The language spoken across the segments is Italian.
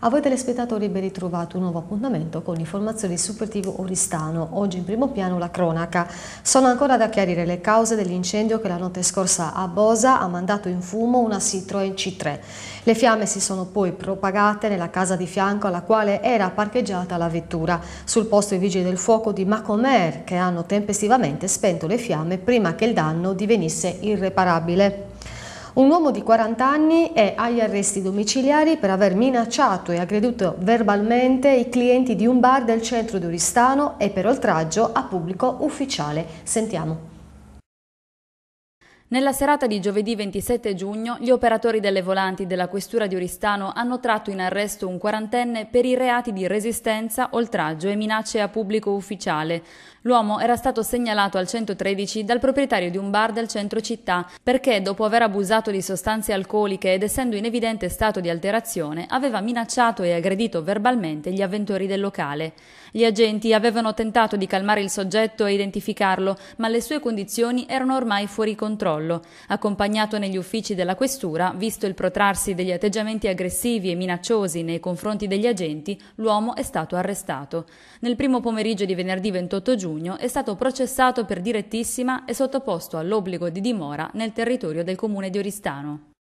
A voi telespettatori ben ritrovato un nuovo appuntamento con informazioni Super TV Oristano. Oggi in primo piano la cronaca. Sono ancora da chiarire le cause dell'incendio che la notte scorsa a Bosa ha mandato in fumo una Citroen C3. Le fiamme si sono poi propagate nella casa di fianco alla quale era parcheggiata la vettura. Sul posto i vigili del fuoco di Macomer che hanno tempestivamente spento le fiamme prima che il danno divenisse irreparabile. Un uomo di 40 anni è agli arresti domiciliari per aver minacciato e aggredito verbalmente i clienti di un bar del centro di Oristano e per oltraggio a pubblico ufficiale. Sentiamo. Nella serata di giovedì 27 giugno, gli operatori delle volanti della questura di Oristano hanno tratto in arresto un quarantenne per i reati di resistenza, oltraggio e minacce a pubblico ufficiale. L'uomo era stato segnalato al 113 dal proprietario di un bar del centro città perché, dopo aver abusato di sostanze alcoliche ed essendo in evidente stato di alterazione, aveva minacciato e aggredito verbalmente gli avventori del locale. Gli agenti avevano tentato di calmare il soggetto e identificarlo, ma le sue condizioni erano ormai fuori controllo. Accompagnato negli uffici della questura, visto il protrarsi degli atteggiamenti aggressivi e minacciosi nei confronti degli agenti, l'uomo è stato arrestato. Nel primo pomeriggio di venerdì 28 giugno è stato processato per direttissima e sottoposto all'obbligo di dimora nel territorio del comune di Oristano.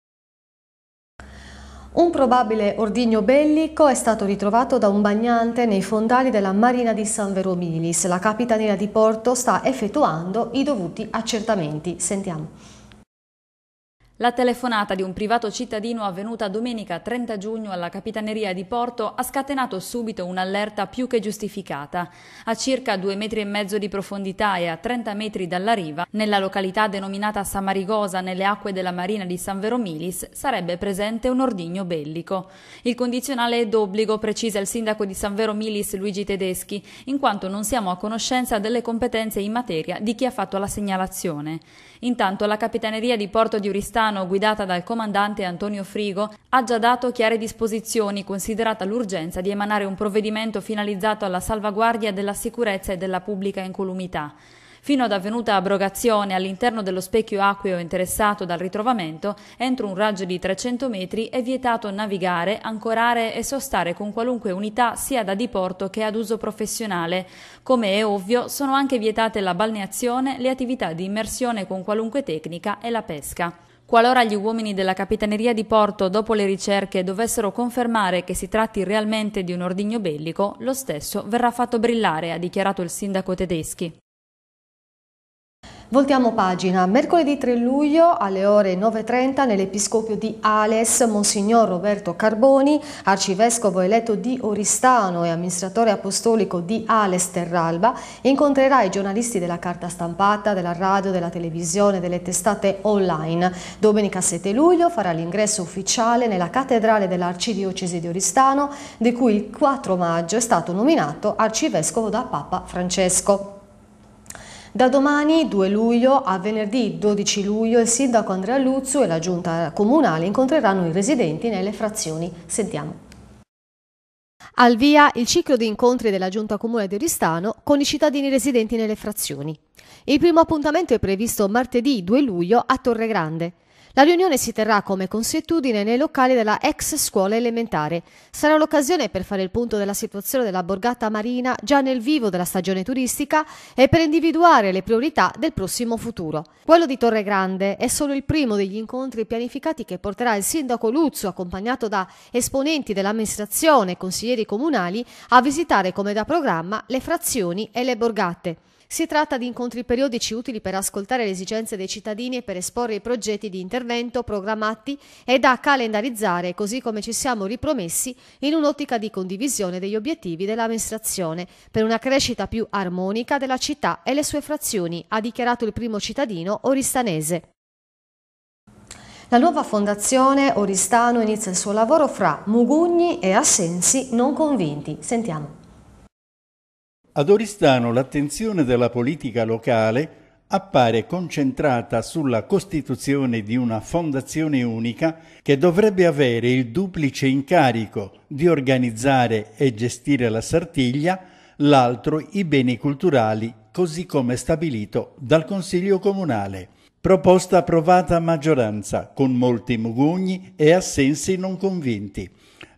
Un probabile ordigno bellico è stato ritrovato da un bagnante nei fondali della Marina di San Veromilis. La Capitaneria di Porto sta effettuando i dovuti accertamenti. Sentiamo. La telefonata di un privato cittadino avvenuta domenica 30 giugno alla Capitaneria di Porto ha scatenato subito un'allerta più che giustificata. A circa due metri e mezzo di profondità e a 30 metri dalla riva, nella località denominata Samarigosa nelle acque della marina di San Veromilis, sarebbe presente un ordigno bellico. Il condizionale è d'obbligo, precisa il sindaco di San Veromilis Luigi Tedeschi, in quanto non siamo a conoscenza delle competenze in materia di chi ha fatto la segnalazione. Intanto la Capitaneria di Porto di Oristano, guidata dal comandante Antonio Frigo, ha già dato chiare disposizioni, considerata l'urgenza di emanare un provvedimento finalizzato alla salvaguardia della sicurezza e della pubblica incolumità. Fino ad avvenuta abrogazione all'interno dello specchio acqueo interessato dal ritrovamento, entro un raggio di 300 metri è vietato navigare, ancorare e sostare con qualunque unità sia da diporto che ad uso professionale. Come è ovvio, sono anche vietate la balneazione, le attività di immersione con qualunque tecnica e la pesca. Qualora gli uomini della Capitaneria di Porto, dopo le ricerche, dovessero confermare che si tratti realmente di un ordigno bellico, lo stesso verrà fatto brillare, ha dichiarato il sindaco Tedeschi. Voltiamo pagina. Mercoledì 3 luglio alle ore 9.30 nell'Episcopio di Ales, Monsignor Roberto Carboni, arcivescovo eletto di Oristano e amministratore apostolico di Ales Terralba, incontrerà i giornalisti della carta stampata, della radio, della televisione, delle testate online. Domenica 7 luglio farà l'ingresso ufficiale nella cattedrale dell'Arcidiocesi di Oristano, di cui il 4 maggio è stato nominato arcivescovo da Papa Francesco. Da domani 2 luglio a venerdì 12 luglio il sindaco Andrea Luzzu e la giunta comunale incontreranno i residenti nelle frazioni. Sentiamo. Al via il ciclo di incontri della Giunta Comune di Oristano con i cittadini residenti nelle frazioni. Il primo appuntamento è previsto martedì 2 luglio a Torre Grande. La riunione si terrà come consuetudine nei locali della ex scuola elementare. Sarà l'occasione per fare il punto della situazione della borgata marina già nel vivo della stagione turistica e per individuare le priorità del prossimo futuro. Quello di Torre Grande è solo il primo degli incontri pianificati che porterà il sindaco Luzzo, accompagnato da esponenti dell'amministrazione e consiglieri comunali, a visitare come da programma le frazioni e le borgate. Si tratta di incontri periodici utili per ascoltare le esigenze dei cittadini e per esporre i progetti di intervento programmati e da calendarizzare, così come ci siamo ripromessi in un'ottica di condivisione degli obiettivi dell'amministrazione per una crescita più armonica della città e le sue frazioni, ha dichiarato il primo cittadino oristanese. La nuova fondazione Oristano inizia il suo lavoro fra Mugugni e Assensi non convinti. Sentiamo. Ad Oristano l'attenzione della politica locale appare concentrata sulla costituzione di una fondazione unica che dovrebbe avere il duplice incarico di organizzare e gestire la Sartiglia, l'altro i beni culturali, così come stabilito dal Consiglio Comunale. Proposta approvata a maggioranza, con molti mugugni e assensi non convinti.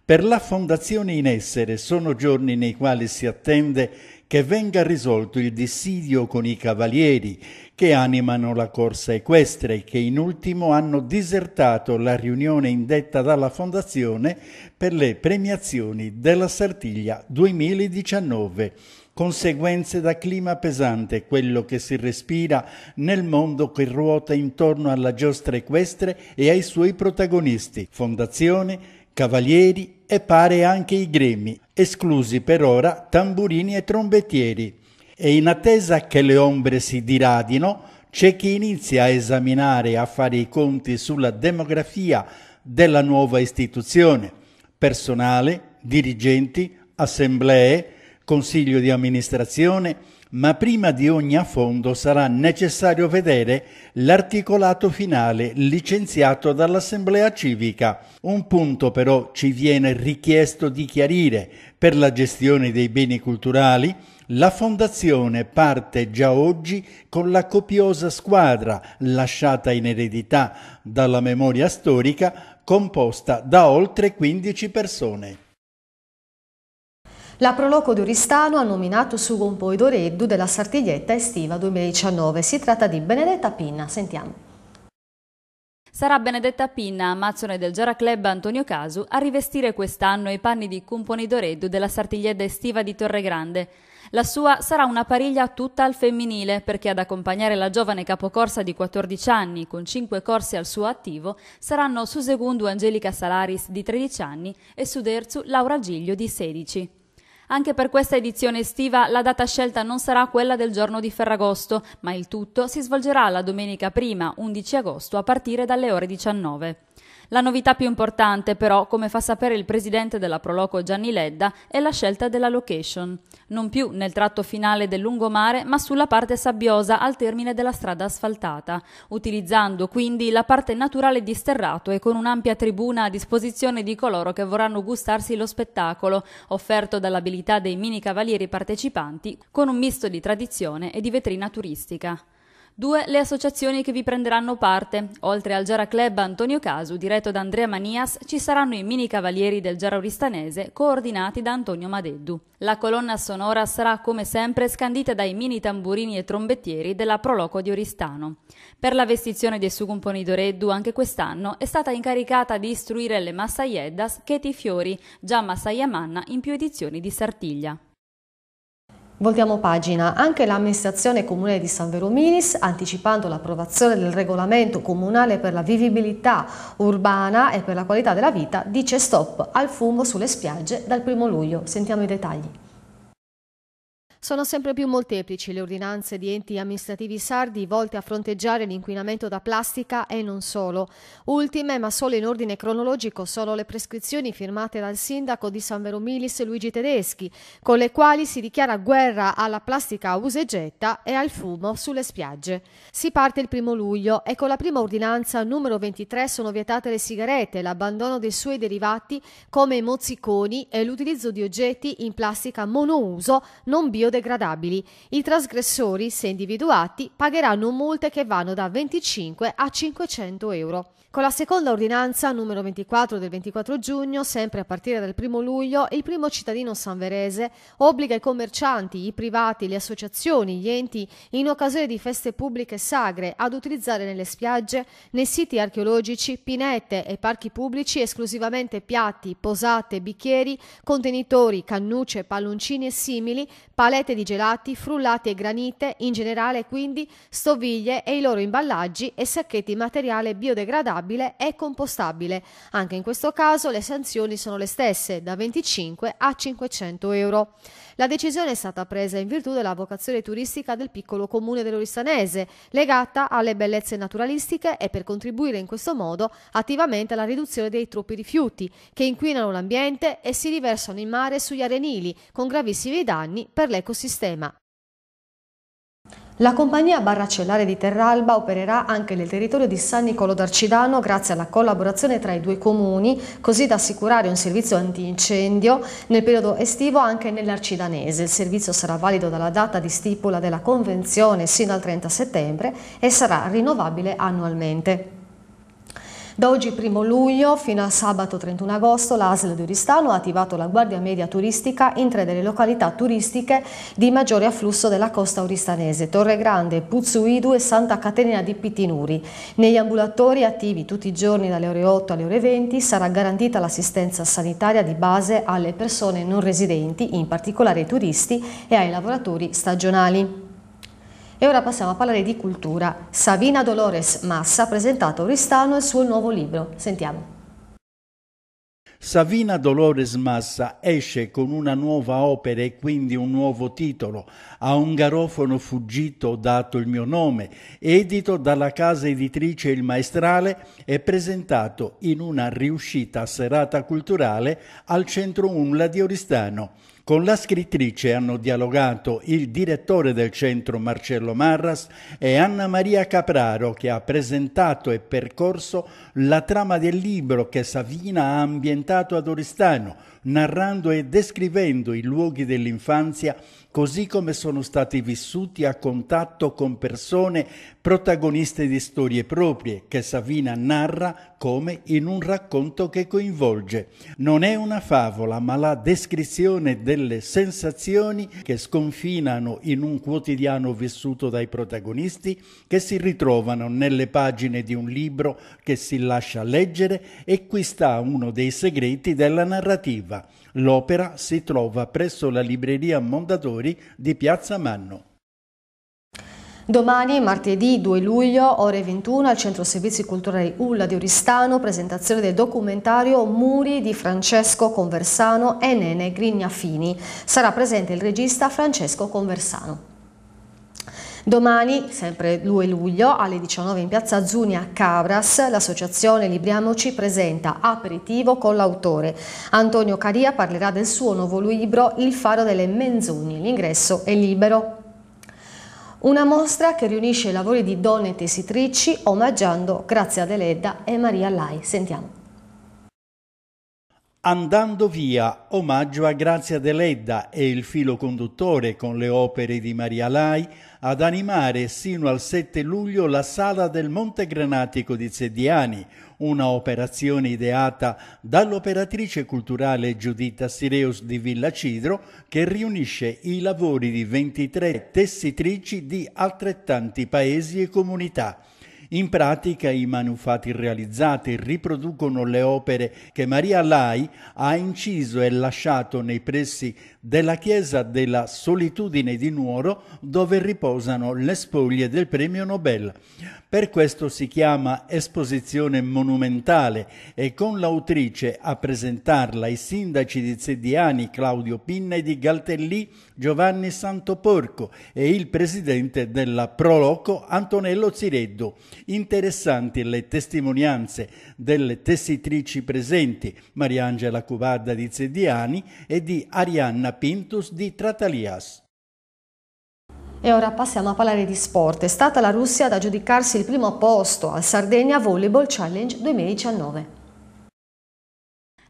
Per la fondazione in essere sono giorni nei quali si attende che venga risolto il dissidio con i cavalieri che animano la corsa equestre e che in ultimo hanno disertato la riunione indetta dalla Fondazione per le premiazioni della Sartiglia 2019 conseguenze da clima pesante, quello che si respira nel mondo che ruota intorno alla giostra equestre e ai suoi protagonisti, fondazione, cavalieri e pare anche i gremi, esclusi per ora tamburini e trombettieri. E in attesa che le ombre si diradino, c'è chi inizia a esaminare e a fare i conti sulla demografia della nuova istituzione, personale, dirigenti, assemblee, consiglio di amministrazione, ma prima di ogni affondo sarà necessario vedere l'articolato finale licenziato dall'Assemblea civica. Un punto però ci viene richiesto di chiarire. Per la gestione dei beni culturali, la Fondazione parte già oggi con la copiosa squadra lasciata in eredità dalla memoria storica composta da oltre 15 persone. La Proloco di Oristano ha nominato su un Poidoreddu della Sartiglietta estiva 2019. Si tratta di Benedetta Pinna. Sentiamo. Sarà Benedetta Pinna, amazzone del Giara Club Antonio Casu, a rivestire quest'anno i panni di Cumponidoreddu della Sartiglietta estiva di Torregrande. La sua sarà una pariglia tutta al femminile perché ad accompagnare la giovane capocorsa di 14 anni con 5 corsi al suo attivo saranno su Segundu Angelica Salaris di 13 anni e su Derzu Laura Giglio di 16. Anche per questa edizione estiva la data scelta non sarà quella del giorno di Ferragosto, ma il tutto si svolgerà la domenica prima, 11 agosto, a partire dalle ore 19. La novità più importante, però, come fa sapere il presidente della Proloco Gianni Ledda, è la scelta della location. Non più nel tratto finale del lungomare, ma sulla parte sabbiosa al termine della strada asfaltata, utilizzando quindi la parte naturale di sterrato e con un'ampia tribuna a disposizione di coloro che vorranno gustarsi lo spettacolo, offerto dall'abilità dei mini cavalieri partecipanti, con un misto di tradizione e di vetrina turistica. Due le associazioni che vi prenderanno parte. Oltre al Giara Club Antonio Casu, diretto da Andrea Manias, ci saranno i mini cavalieri del Giara Oristanese, coordinati da Antonio Madeddu. La colonna sonora sarà, come sempre, scandita dai mini tamburini e trombettieri della Proloco di Oristano. Per la vestizione dei Sugumponi d'Oreddu, anche quest'anno, è stata incaricata di istruire le Massaieddas Cheti Fiori, già Massaiamanna in più edizioni di Sartiglia. Voltiamo pagina. Anche l'amministrazione comunale di San Vero Minis, anticipando l'approvazione del regolamento comunale per la vivibilità urbana e per la qualità della vita, dice stop al fumo sulle spiagge dal primo luglio. Sentiamo i dettagli. Sono sempre più molteplici le ordinanze di enti amministrativi sardi volte a fronteggiare l'inquinamento da plastica e non solo. Ultime, ma solo in ordine cronologico, sono le prescrizioni firmate dal sindaco di San Veromilis Luigi Tedeschi, con le quali si dichiara guerra alla plastica a usa e getta e al fumo sulle spiagge. Si parte il primo luglio e con la prima ordinanza numero 23 sono vietate le sigarette, l'abbandono dei suoi derivati come i mozziconi e l'utilizzo di oggetti in plastica monouso non biodegradabili biodegradabili. I trasgressori, se individuati, pagheranno multe che vanno da 25 a 500 euro. Con la seconda ordinanza numero 24 del 24 giugno, sempre a partire dal 1 luglio, il primo cittadino sanverese obbliga i commercianti, i privati, le associazioni, gli enti, in occasione di feste pubbliche sagre, ad utilizzare nelle spiagge, nei siti archeologici, pinette e parchi pubblici esclusivamente piatti, posate, bicchieri, contenitori, cannucce, palloncini e simili, palette di gelati, frullati e granite, in generale quindi stoviglie e i loro imballaggi e sacchetti in materiale biodegradabile e compostabile. Anche in questo caso le sanzioni sono le stesse, da 25 a 500 euro. La decisione è stata presa in virtù della vocazione turistica del piccolo comune dell'Oristanese, legata alle bellezze naturalistiche e per contribuire in questo modo attivamente alla riduzione dei troppi rifiuti che inquinano l'ambiente e si riversano in mare sugli arenili, con gravissimi danni per l'ecosistema. La compagnia Barra Cellare di Terralba opererà anche nel territorio di San Nicolo d'Arcidano grazie alla collaborazione tra i due comuni, così da assicurare un servizio antincendio nel periodo estivo anche nell'Arcidanese. Il servizio sarà valido dalla data di stipula della convenzione sino al 30 settembre e sarà rinnovabile annualmente. Da oggi 1 luglio fino a sabato 31 agosto l'ASL di Oristano ha attivato la guardia media turistica in tre delle località turistiche di maggiore afflusso della costa oristanese, Torre Grande, Puzzuidu e Santa Caterina di Pittinuri. Negli ambulatori attivi tutti i giorni dalle ore 8 alle ore 20 sarà garantita l'assistenza sanitaria di base alle persone non residenti, in particolare ai turisti e ai lavoratori stagionali. E ora passiamo a parlare di cultura. Savina Dolores Massa ha presentato a Oristano il suo nuovo libro. Sentiamo. Savina Dolores Massa esce con una nuova opera e quindi un nuovo titolo, A un garofono fuggito dato il mio nome, edito dalla casa editrice Il Maestrale e presentato in una riuscita serata culturale al Centro Unla di Oristano. Con la scrittrice hanno dialogato il direttore del centro Marcello Marras e Anna Maria Capraro che ha presentato e percorso la trama del libro che Savina ha ambientato ad Oristano, narrando e descrivendo i luoghi dell'infanzia così come sono stati vissuti a contatto con persone protagoniste di storie proprie che Savina narra come in un racconto che coinvolge. Non è una favola, ma la descrizione delle sensazioni che sconfinano in un quotidiano vissuto dai protagonisti che si ritrovano nelle pagine di un libro che si lascia leggere e qui sta uno dei segreti della narrativa. L'opera si trova presso la libreria Mondadori di Piazza Manno. Domani, martedì 2 luglio, ore 21, al Centro Servizi Culturali Ulla di Oristano, presentazione del documentario Muri di Francesco Conversano e Nene Grignafini. Sarà presente il regista Francesco Conversano. Domani, sempre 2 luglio, alle 19 in piazza Zuni a Cabras, l'associazione Libriamoci presenta Aperitivo con l'autore. Antonio Caria parlerà del suo nuovo libro Il faro delle menzogne. L'ingresso è libero. Una mostra che riunisce i lavori di donne tessitrici omaggiando Grazia Deledda e Maria Lai. Sentiamo. Andando via, omaggio a Grazia Deledda e il filo conduttore con le opere di Maria Lai ad animare sino al 7 luglio la sala del Monte Granatico di Zediani, una operazione ideata dall'operatrice culturale Giuditta Sireus di Villa Cidro che riunisce i lavori di 23 tessitrici di altrettanti paesi e comunità. In pratica i manufatti realizzati riproducono le opere che Maria Lai ha inciso e lasciato nei pressi della chiesa della solitudine di Nuoro dove riposano le spoglie del premio Nobel. Per questo si chiama esposizione monumentale e con l'autrice a presentarla i sindaci di Zediani Claudio Pinna e di Galtellì Giovanni Santoporco e il presidente della Proloco Antonello Zireddo. Interessanti le testimonianze delle tessitrici presenti Mariangela Cubadda di Zediani e di Arianna Pintus di Tratalias. E ora passiamo a parlare di sport. È stata la Russia ad aggiudicarsi il primo posto al Sardegna Volleyball Challenge 2019.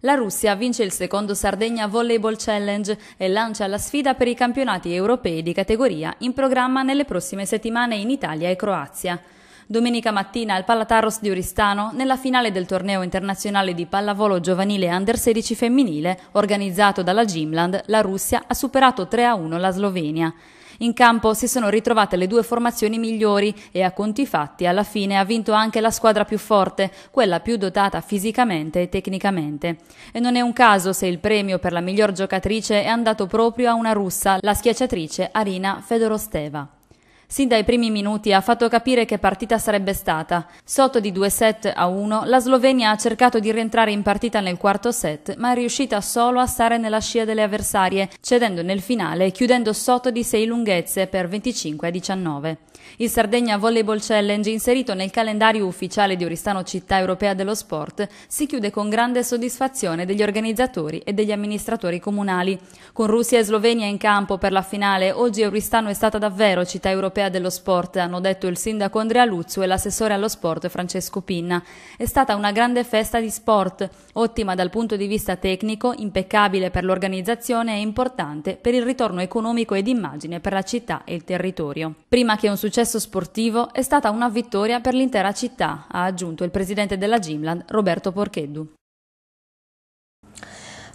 La Russia vince il secondo Sardegna Volleyball Challenge e lancia la sfida per i campionati europei di categoria in programma nelle prossime settimane in Italia e Croazia. Domenica mattina al Palatarros di Oristano, nella finale del torneo internazionale di pallavolo giovanile Under 16 femminile, organizzato dalla Gimland, la Russia ha superato 3-1 la Slovenia. In campo si sono ritrovate le due formazioni migliori e a conti fatti alla fine ha vinto anche la squadra più forte, quella più dotata fisicamente e tecnicamente. E non è un caso se il premio per la miglior giocatrice è andato proprio a una russa, la schiacciatrice Arina Fedorosteva. Sin dai primi minuti ha fatto capire che partita sarebbe stata. Sotto di 2 set a 1, la Slovenia ha cercato di rientrare in partita nel quarto set, ma è riuscita solo a stare nella scia delle avversarie, cedendo nel finale e chiudendo sotto di 6 lunghezze per 25 a 19. Il Sardegna Volleyball Challenge, inserito nel calendario ufficiale di Oristano Città Europea dello Sport, si chiude con grande soddisfazione degli organizzatori e degli amministratori comunali. Con Russia e Slovenia in campo per la finale, oggi Oristano è stata davvero città europea dello sport, hanno detto il sindaco Andrea Luzzu e l'assessore allo sport Francesco Pinna. È stata una grande festa di sport, ottima dal punto di vista tecnico, impeccabile per l'organizzazione e importante per il ritorno economico ed immagine per la città e il territorio. Prima che un successo sportivo è stata una vittoria per l'intera città, ha aggiunto il presidente della Gimland Roberto Porcheddu.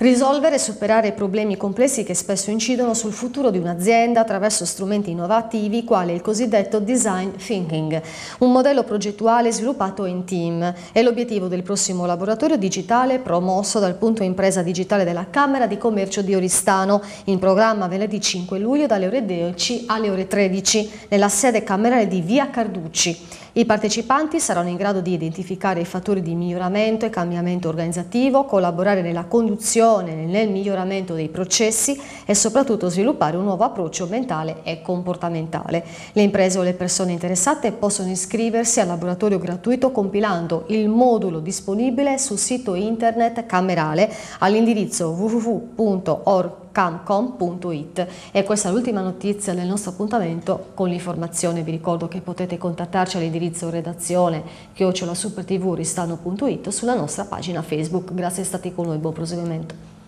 Risolvere e superare problemi complessi che spesso incidono sul futuro di un'azienda attraverso strumenti innovativi quale il cosiddetto design thinking, un modello progettuale sviluppato in team. È l'obiettivo del prossimo laboratorio digitale promosso dal punto impresa digitale della Camera di Commercio di Oristano, in programma venerdì 5 luglio dalle ore 10 alle ore 13 nella sede camerale di Via Carducci. I partecipanti saranno in grado di identificare i fattori di miglioramento e cambiamento organizzativo, collaborare nella conduzione e nel miglioramento dei processi e soprattutto sviluppare un nuovo approccio mentale e comportamentale. Le imprese o le persone interessate possono iscriversi al laboratorio gratuito compilando il modulo disponibile sul sito internet camerale all'indirizzo www.org camcom.it e questa è l'ultima notizia del nostro appuntamento con l'informazione. Vi ricordo che potete contattarci all'indirizzo redazione chiocciolasupertvristano.it sulla nostra pagina Facebook. Grazie stati con noi, buon proseguimento.